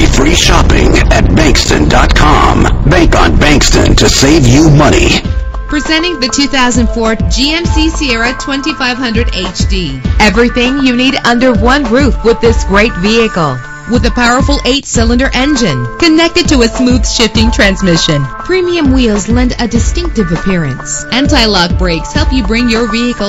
worry-free shopping at Bankston.com. Bank on Bankston to save you money. Presenting the 2004 GMC Sierra 2500 HD. Everything you need under one roof with this great vehicle. With a powerful eight-cylinder engine connected to a smooth shifting transmission. Premium wheels lend a distinctive appearance. Anti-lock brakes help you bring your vehicle